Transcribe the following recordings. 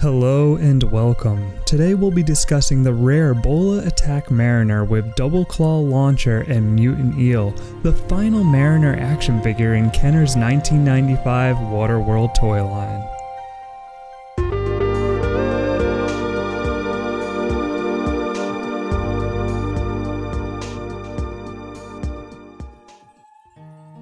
Hello and welcome. Today we'll be discussing the rare Bola Attack Mariner with Double Claw Launcher and Mutant Eel, the final Mariner action figure in Kenner's 1995 Waterworld toy line.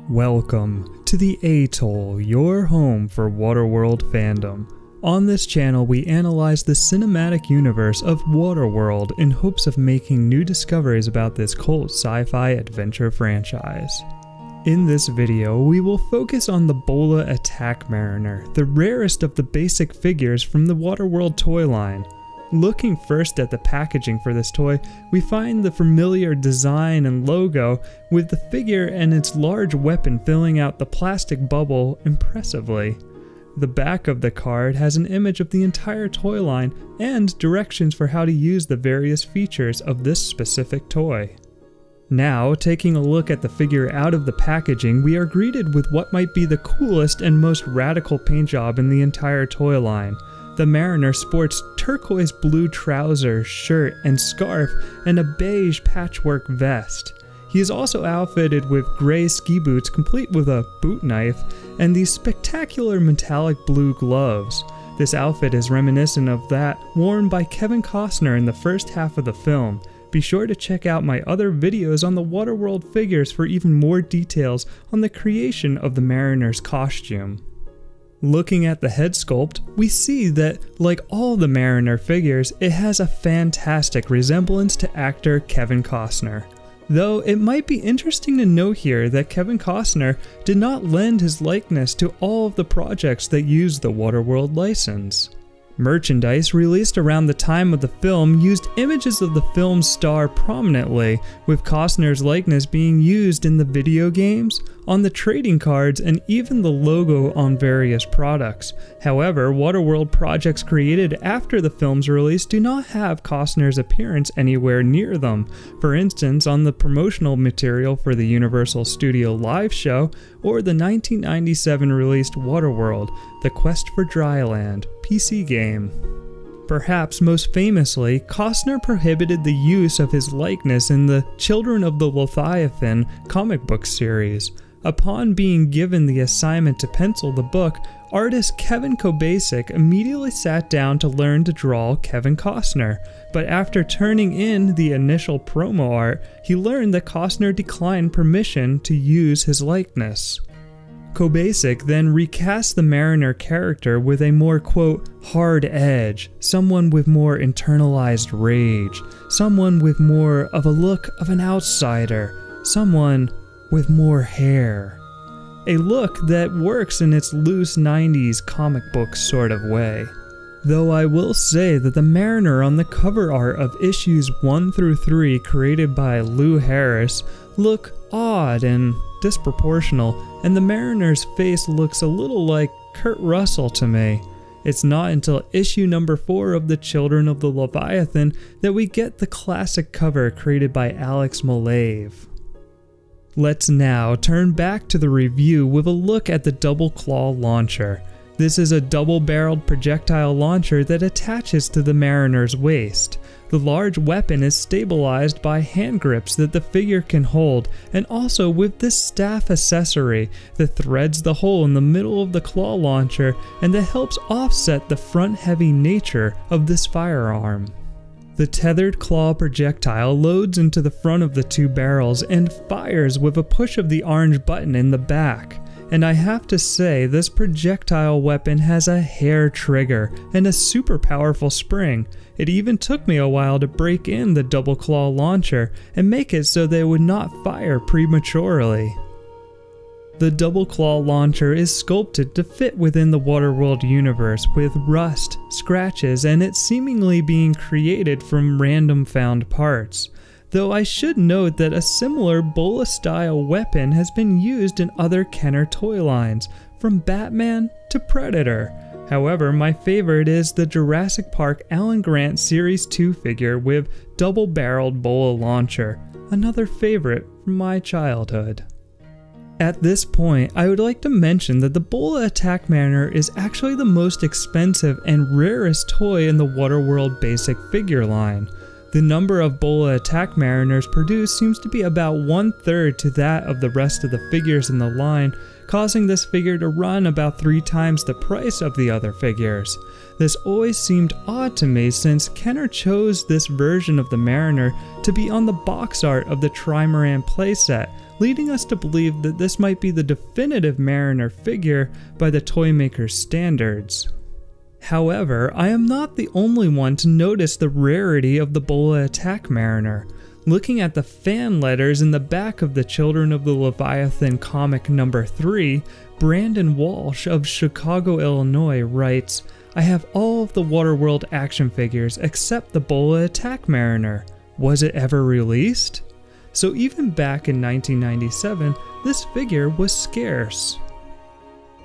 Welcome to the Atoll, your home for Waterworld fandom. On this channel, we analyze the cinematic universe of Waterworld in hopes of making new discoveries about this cult sci-fi adventure franchise. In this video, we will focus on the Bola Attack Mariner, the rarest of the basic figures from the Waterworld toy line. Looking first at the packaging for this toy, we find the familiar design and logo, with the figure and its large weapon filling out the plastic bubble impressively. The back of the card has an image of the entire toy line and directions for how to use the various features of this specific toy. Now, taking a look at the figure out of the packaging, we are greeted with what might be the coolest and most radical paint job in the entire toy line. The Mariner sports turquoise blue trousers, shirt, and scarf, and a beige patchwork vest. He is also outfitted with gray ski boots complete with a boot knife and these spectacular metallic blue gloves. This outfit is reminiscent of that worn by Kevin Costner in the first half of the film. Be sure to check out my other videos on the Waterworld figures for even more details on the creation of the Mariner's costume. Looking at the head sculpt, we see that, like all the Mariner figures, it has a fantastic resemblance to actor Kevin Costner. Though it might be interesting to note here that Kevin Costner did not lend his likeness to all of the projects that used the Waterworld license. Merchandise released around the time of the film used images of the film's star prominently, with Costner's likeness being used in the video games, on the trading cards, and even the logo on various products. However, Waterworld projects created after the film's release do not have Costner's appearance anywhere near them. For instance, on the promotional material for the Universal Studio Live show, or the 1997 released Waterworld, The Quest for Dryland, PC game. Perhaps most famously, Costner prohibited the use of his likeness in the Children of the Leviathan comic book series. Upon being given the assignment to pencil the book, artist Kevin Kobasic immediately sat down to learn to draw Kevin Costner. But after turning in the initial promo art, he learned that Costner declined permission to use his likeness. Kobasic then recast the Mariner character with a more, quote, hard edge, someone with more internalized rage, someone with more of a look of an outsider, someone with more hair. A look that works in its loose 90s comic book sort of way. Though I will say that the Mariner on the cover art of issues 1 through 3 created by Lou Harris look odd and disproportional, and the Mariner's face looks a little like Kurt Russell to me. It's not until issue number 4 of The Children of the Leviathan that we get the classic cover created by Alex Maleev. Let's now turn back to the review with a look at the Double Claw launcher. This is a double-barreled projectile launcher that attaches to the Mariner's waist. The large weapon is stabilized by hand grips that the figure can hold, and also with this staff accessory that threads the hole in the middle of the claw launcher and that helps offset the front-heavy nature of this firearm. The tethered claw projectile loads into the front of the two barrels and fires with a push of the orange button in the back. And I have to say, this projectile weapon has a hair trigger and a super powerful spring. It even took me a while to break in the double claw launcher and make it so they would not fire prematurely. The double claw launcher is sculpted to fit within the Waterworld universe with rust, scratches, and it seemingly being created from random found parts though I should note that a similar Bola style weapon has been used in other Kenner toy lines, from Batman to Predator. However, my favorite is the Jurassic Park Alan Grant Series 2 figure with double barreled Bola launcher, another favorite from my childhood. At this point, I would like to mention that the Bola Attack Mariner is actually the most expensive and rarest toy in the Waterworld basic figure line. The number of Bola Attack Mariners produced seems to be about one third to that of the rest of the figures in the line, causing this figure to run about three times the price of the other figures. This always seemed odd to me since Kenner chose this version of the Mariner to be on the box art of the Trimaran playset, leading us to believe that this might be the definitive Mariner figure by the toymaker's standards. However, I am not the only one to notice the rarity of the Bola Attack Mariner. Looking at the fan letters in the back of the Children of the Leviathan comic number 3, Brandon Walsh of Chicago, Illinois writes, I have all of the Waterworld action figures except the Bola Attack Mariner. Was it ever released? So even back in 1997, this figure was scarce.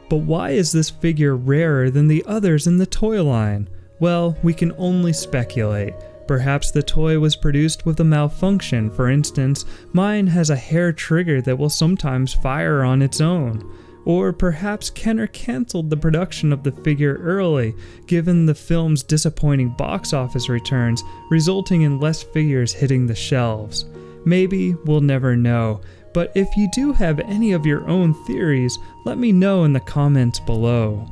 But why is this figure rarer than the others in the toy line? Well, we can only speculate. Perhaps the toy was produced with a malfunction, for instance, mine has a hair trigger that will sometimes fire on its own. Or perhaps Kenner cancelled the production of the figure early, given the film's disappointing box office returns, resulting in less figures hitting the shelves. Maybe we'll never know, but if you do have any of your own theories, let me know in the comments below.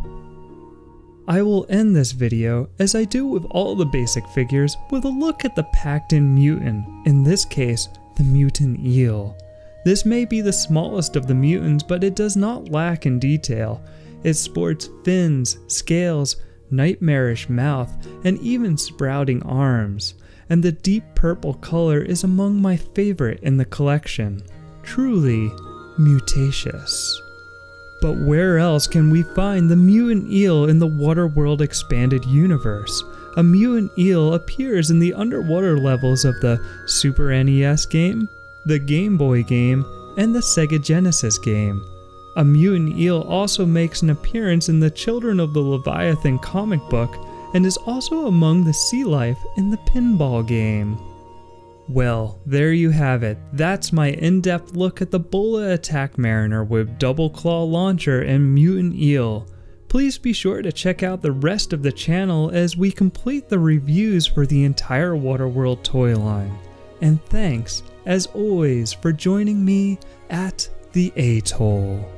I will end this video, as I do with all the basic figures, with a look at the packed-in mutant, in this case, the mutant eel. This may be the smallest of the mutants, but it does not lack in detail. It sports fins, scales, nightmarish mouth, and even sprouting arms, and the deep purple color is among my favorite in the collection truly mutacious. But where else can we find the mutant eel in the Waterworld expanded universe? A mutant eel appears in the underwater levels of the Super NES game, the Game Boy game, and the Sega Genesis game. A mutant eel also makes an appearance in the Children of the Leviathan comic book and is also among the sea life in the pinball game. Well, there you have it. That's my in-depth look at the Bola Attack Mariner with Double Claw Launcher and Mutant Eel. Please be sure to check out the rest of the channel as we complete the reviews for the entire Waterworld toy line. And thanks, as always, for joining me at the Atoll.